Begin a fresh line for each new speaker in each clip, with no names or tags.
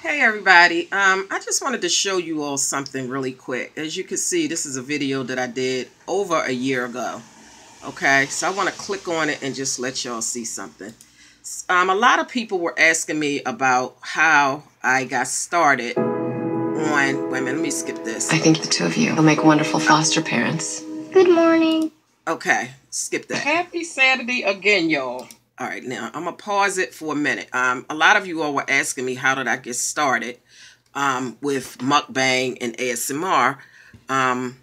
Hey everybody, um, I just wanted to show you all something really quick. As you can see, this is a video that I did over a year ago. Okay, so I want to click on it and just let y'all see something. Um, a lot of people were asking me about how I got started on, wait a minute, let me skip this.
I think the two of you will make wonderful foster parents.
Good morning.
Okay, skip that.
Happy Saturday again, y'all.
All right, now I'm gonna pause it for a minute. Um, a lot of you all were asking me how did I get started um, with mukbang and ASMR um,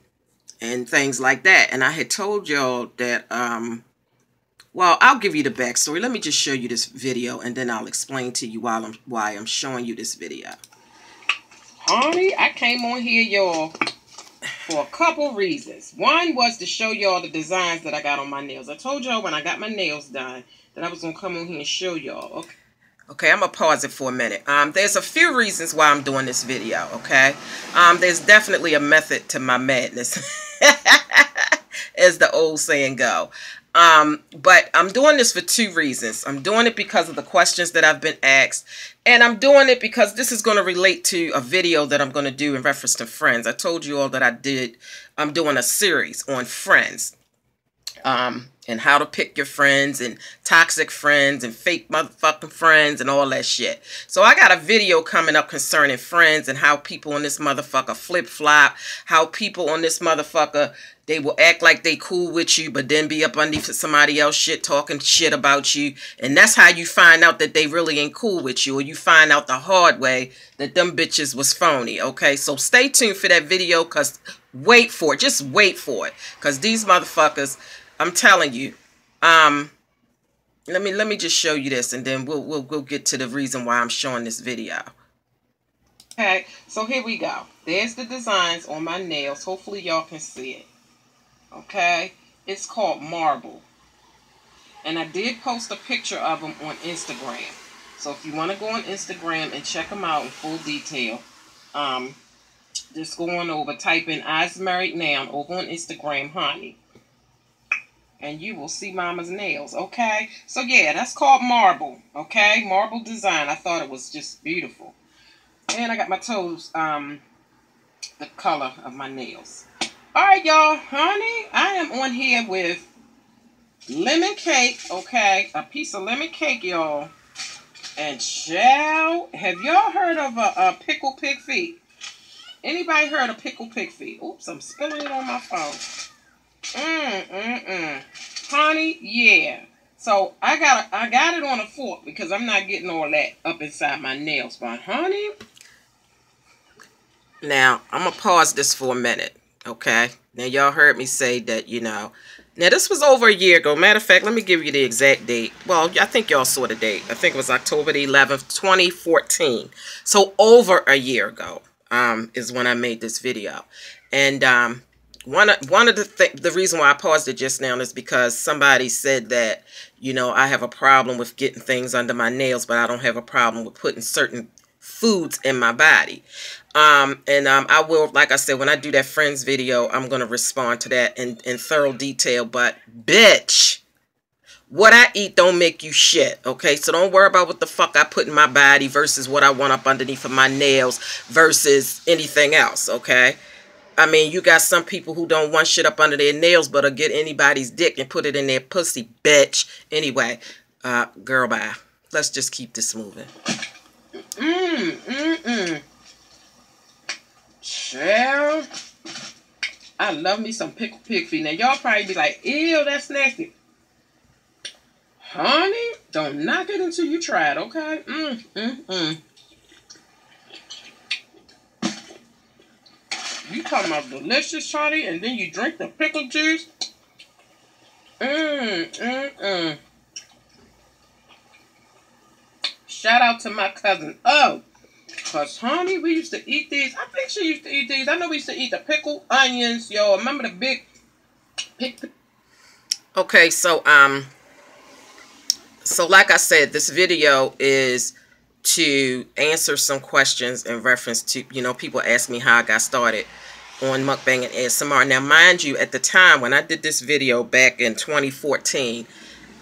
and things like that. And I had told y'all that, um, well, I'll give you the backstory. Let me just show you this video and then I'll explain to you why I'm, why I'm showing you this video.
Honey, I came on here, y'all, for a couple reasons. One was to show y'all the designs that I got on my nails. I told y'all when I got my nails done that I was going to come on here and show y'all. Okay.
Okay, I'm gonna pause it for a minute. Um, there's a few reasons why I'm doing this video. Okay, um, there's definitely a method to my madness, as the old saying go. Um, but I'm doing this for two reasons. I'm doing it because of the questions that I've been asked, and I'm doing it because this is going to relate to a video that I'm going to do in reference to friends. I told you all that I did. I'm doing a series on friends um, and how to pick your friends and toxic friends and fake motherfucking friends and all that shit. So I got a video coming up concerning friends and how people on this motherfucker flip-flop, how people on this motherfucker, they will act like they cool with you, but then be up underneath somebody else shit, talking shit about you. And that's how you find out that they really ain't cool with you, or you find out the hard way that them bitches was phony, okay? So stay tuned for that video, because wait for it. Just wait for it, because these motherfuckers I'm telling you. Um, let me let me just show you this, and then we'll we'll we'll get to the reason why I'm showing this video.
Okay, so here we go. There's the designs on my nails. Hopefully y'all can see it. Okay, it's called Marble, and I did post a picture of them on Instagram. So if you want to go on Instagram and check them out in full detail, um, just go on over, type in "Eyes Married Now" over on Instagram, honey and you will see mama's nails okay? So yeah that's called marble okay? Marble design. I thought it was just beautiful. And i got my toes um the color of my nails. All right y'all honey i am on here with lemon cake okay? A piece of lemon cake y'all. And shall have y'all heard of a, a pickle pig feet? Anybody heard of pickle pig feet? Oops i'm spilling it on my phone. Yeah. So I got I got it on a fork because I'm not getting all that up inside my nails. But honey.
Now, I'm to pause this for a minute, okay? Now, y'all heard me say that, you know, now this was over a year ago. Matter of fact, let me give you the exact date. Well, I think y'all saw the date. I think it was October the 11th, 2014. So over a year ago um, is when I made this video. And um, one one of the th the reason why I paused it just now is because somebody said that you know I have a problem with getting things under my nails, but I don't have a problem with putting certain foods in my body. Um, and um, I will, like I said, when I do that friends video, I'm gonna respond to that in in thorough detail. But bitch. What I eat don't make you shit, okay? So don't worry about what the fuck I put in my body versus what I want up underneath of my nails versus anything else, okay? I mean, you got some people who don't want shit up under their nails, but'll get anybody's dick and put it in their pussy, bitch. Anyway, uh, girl, bye. Let's just keep this moving.
Mmm, mmm, mmm. Cheryl, I love me some pickle pig feet. Now, y'all probably be like, ew, that's nasty. Honey, don't knock it until you try it, okay? Mmm, mmm, mmm. Talking about delicious, Charlie, and then you drink the pickle juice? Mmm, mmm, mmm. Shout out to my cousin. Oh, because, honey, we used to eat these. I think she used to eat these. I know we used to eat the pickle onions, yo. Remember the big... Pick,
okay, so, um... So, like I said, this video is to answer some questions in reference to, you know, people ask me how I got started on mukbang and ASMR. Now, mind you, at the time when I did this video back in 2014,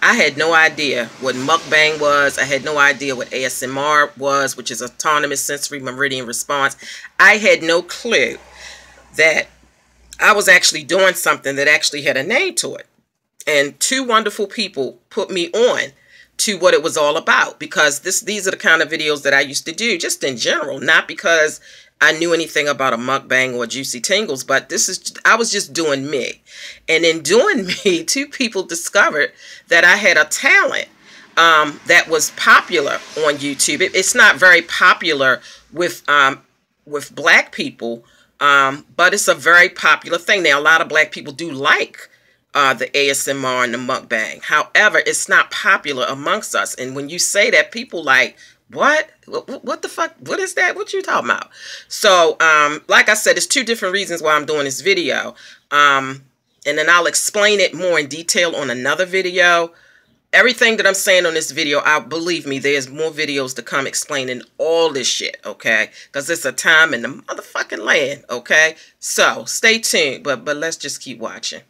I had no idea what mukbang was. I had no idea what ASMR was, which is autonomous sensory meridian response. I had no clue that I was actually doing something that actually had a name to it. And two wonderful people put me on to what it was all about because this these are the kind of videos that I used to do just in general, not because I knew anything about a mukbang or juicy tingles, but this is I was just doing me. And in doing me, two people discovered that I had a talent um, that was popular on YouTube. It, it's not very popular with um, with black people, um, but it's a very popular thing. Now, a lot of black people do like uh, the ASMR and the mukbang. However, it's not popular amongst us. And when you say that, people like, what? what? The fuck? What is that? What you talking about? So, um, like I said, it's two different reasons why I'm doing this video. Um, and then I'll explain it more in detail on another video. Everything that I'm saying on this video, I believe me, there's more videos to come explaining all this shit, okay? Because it's a time in the motherfucking land, okay? So, stay tuned, but but let's just keep watching.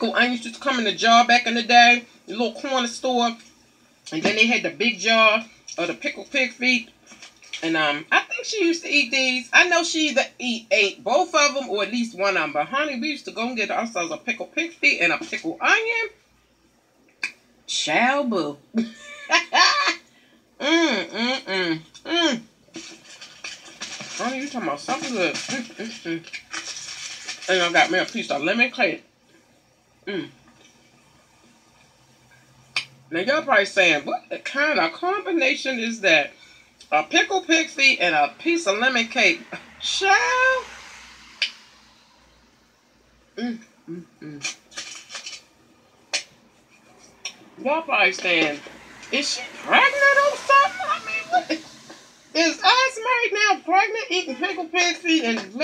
I used to come in the jar back in the day, the little corner store. And then they had the big jar of the pickled pig feet. And um, I think she used to eat these. I know she either eat ate both of them or at least one of them. But honey, we used to go and get ourselves a pickled pig feet and a pickled onion. Chow boo. mm, mm, mm, mm. Honey, you talking about something good. Mm, mm, mm. And I got me a piece of lemon cake. Mm. Now y'all probably saying, what kind of combination is that? A pickle pixie and a piece of lemon cake. Child. Mm, mm, mm. Y'all probably saying, is she pregnant or something? I mean, what? Is us right now pregnant eating pickle feet and